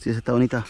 Sí, esa está bonita.